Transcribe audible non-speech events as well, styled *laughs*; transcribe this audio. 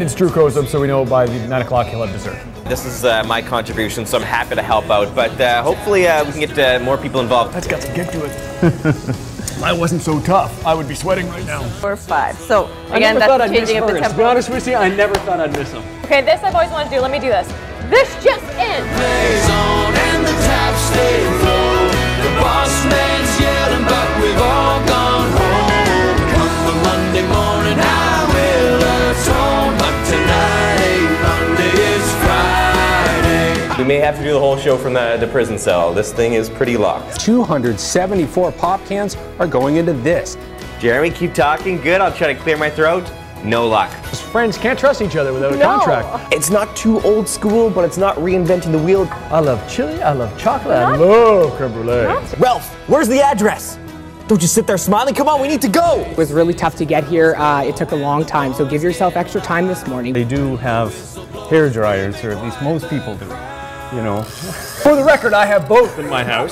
It's Drew Kozub, so we know by the 9 o'clock he'll have dessert. This is uh, my contribution, so I'm happy to help out. But uh, hopefully, uh, we can get uh, more people involved. That's got some kick to it. *laughs* I wasn't so tough. I would be sweating right now. Or five. So I again, never thought that's I'd miss changing of the Burns. To be honest with you, I never thought I'd miss him. Okay, this I've always wanted to do. Let me do this. This just in. We may have to do the whole show from the, the prison cell. This thing is pretty locked. 274 pop cans are going into this. Jeremy, keep talking. Good. I'll try to clear my throat. No luck. Friends can't trust each other without a No. contract. It's not too old school, but it's not reinventing the wheel. I love chili, I love chocolate, I love creme brulee. Ralph, where's the address? Don't you sit there smiling. Come on, we need to go. It was really tough to get here. Uh, it took a long time, so give yourself extra time this morning. They do have hair dryers, or at least most people do. You know, For the record, I have both in my house.